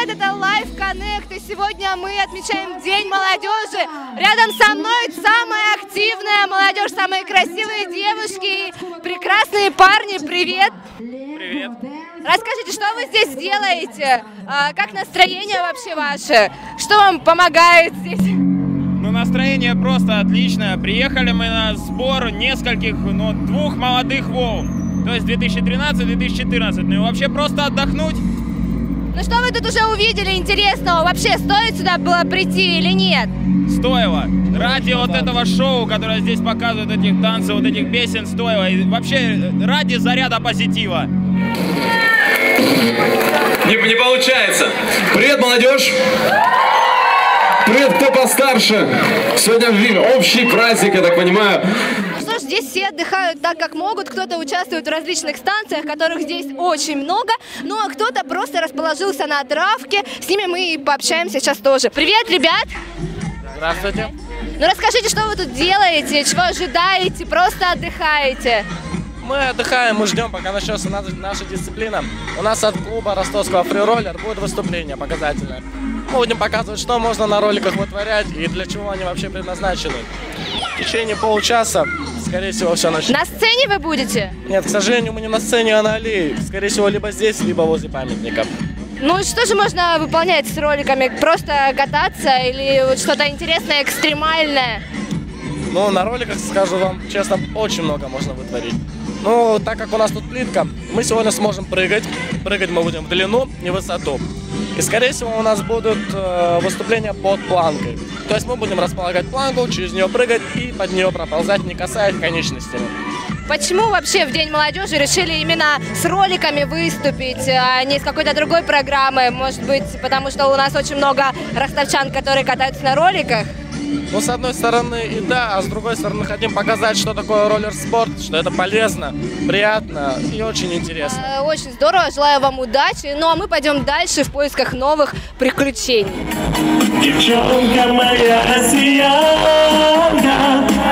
привет! Это Live Connect, и сегодня мы отмечаем День молодежи. Рядом со мной самая активная молодежь, самые красивые девушки, прекрасные парни. Привет! Привет! Расскажите, что вы здесь делаете? А, как настроение вообще ваше? Что вам помогает здесь? Ну, настроение просто отличное. Приехали мы на сбор нескольких, ну, двух молодых волн. То есть 2013-2014. Ну и вообще просто отдохнуть. Ну что вы тут уже увидели интересного? Вообще стоит сюда было прийти или нет? Стоило. Ради вот этого шоу, которое здесь показывают, этих танцев, вот этих песен, стоило. И вообще ради заряда позитива. Не, не получается. Привет, молодежь! Привет, кто постарше! Сегодня общий праздник, я так понимаю. Здесь все отдыхают так, как могут. Кто-то участвует в различных станциях, которых здесь очень много. Ну а кто-то просто расположился на травке. С ними мы и пообщаемся сейчас тоже. Привет, ребят! Здравствуйте. Ну расскажите, что вы тут делаете, чего ожидаете, просто отдыхаете? Мы отдыхаем, мы ждем, пока начнется наша дисциплина. У нас от клуба ростовского фрироллер будет выступление показательное. Мы будем показывать, что можно на роликах вытворять и для чего они вообще предназначены. В течение получаса, скорее всего, все начнется. На сцене вы будете? Нет, к сожалению, мы не на сцене, а на аллее. Скорее всего, либо здесь, либо возле памятника. Ну что же можно выполнять с роликами? Просто кататься или вот что-то интересное, экстремальное? Ну, на роликах, скажу вам честно, очень много можно вытворить. Ну, так как у нас тут плитка, мы сегодня сможем прыгать. Прыгать мы будем в длину и высоту. И, скорее всего, у нас будут э, выступления под планкой. То есть мы будем располагать планку, через нее прыгать и под нее проползать, не касаясь конечностями. Почему вообще в День молодежи решили именно с роликами выступить, а не с какой-то другой программой? Может быть, потому что у нас очень много ростовчан, которые катаются на роликах? Ну, с одной стороны, и да, а с другой стороны, хотим показать, что такое роллер-спорт, что это полезно, приятно и очень интересно. Э, Очень здорово, желаю вам удачи. Ну а мы пойдем дальше в поисках новых приключений. Девчонка моя россиянка,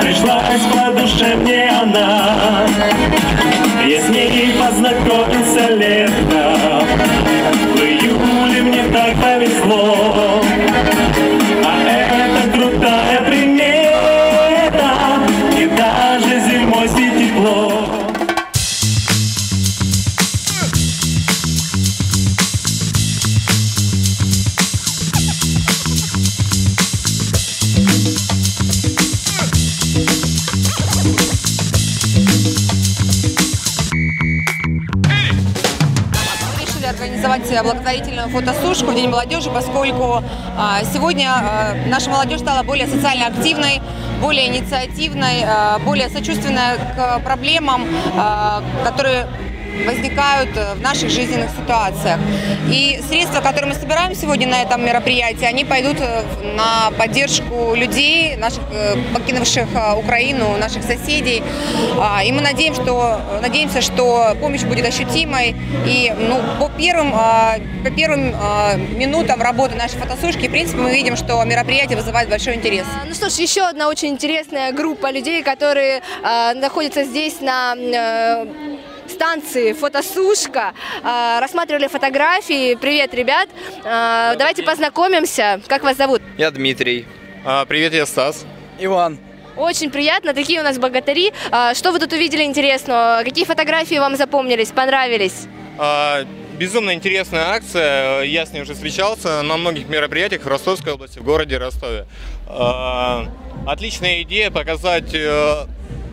пришлась по душе мне она. Я с ней познакомился летом, в июле мне так повезло. Организовать благотворительную фотосушку в День молодежи, поскольку а, сегодня а, наша молодежь стала более социально активной, более инициативной, а, более сочувственной к проблемам, которые возникают э, в наших жизненных ситуациях. И средства, которые мы собираем сегодня на этом мероприятии, они пойдут э, на поддержку людей, наших э, покинувших Украину, наших соседей. А, И мы надеем, что, надеемся, что помощь будет ощутимой. И ну, по, первым, а, по первым а, минутам работы нашей фотосушки, в принципе, мы видим, что мероприятие вызывает большой интерес. Ну что ж, еще одна очень интересная группа людей, которые находятся здесь на станции фотосушка, э, рассматривали фотографии. Привет, ребят. Э, давайте познакомимся. Как вас зовут? Я Дмитрий. А, привет, я Стас. Иван. Очень приятно. Такие у нас богатыри. А, Что вы тут увидели интересного? Какие фотографии вам запомнились, понравились? А, безумно интересная акция. Я с ней уже встречался на многих мероприятиях в Ростовской области, в городе Ростове. А, отличная идея показать э,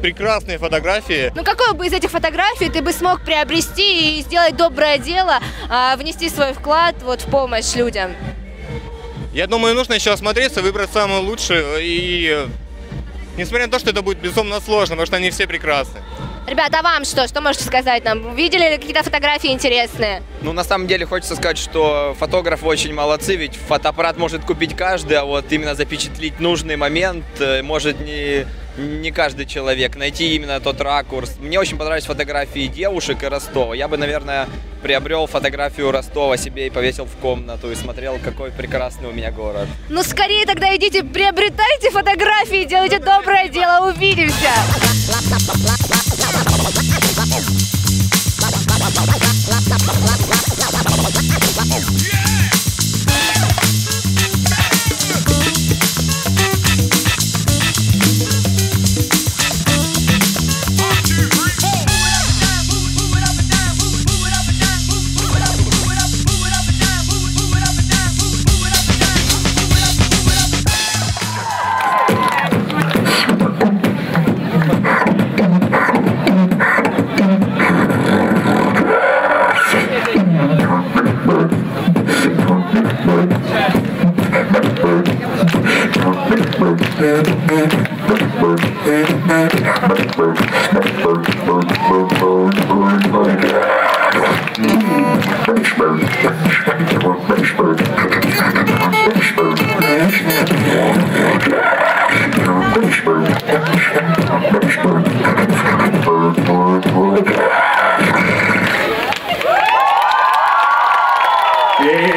прекрасные фотографии. Ну, какую бы из этих фотографий ты бы смог приобрести и сделать доброе дело, а, внести свой вклад вот, в помощь людям? Я думаю, нужно еще осмотреться, выбрать самую лучшую. И несмотря на то, что это будет безумно сложно, потому что они все прекрасны. Ребята, а вам что? Что можете сказать нам? Видели ли какие-то фотографии интересные? Ну, на самом деле, хочется сказать, что фотографы очень молодцы, ведь фотоаппарат может купить каждый, а вот именно запечатлить нужный момент э, может не, не каждый человек, найти именно тот ракурс. Мне очень понравились фотографии девушек и Ростова. Я бы, наверное, приобрел фотографию Ростова себе и повесил в комнату и смотрел, какой прекрасный у меня город. Ну, скорее тогда идите, приобретайте фотографии, делайте доброе дело, увидимся! Yeah.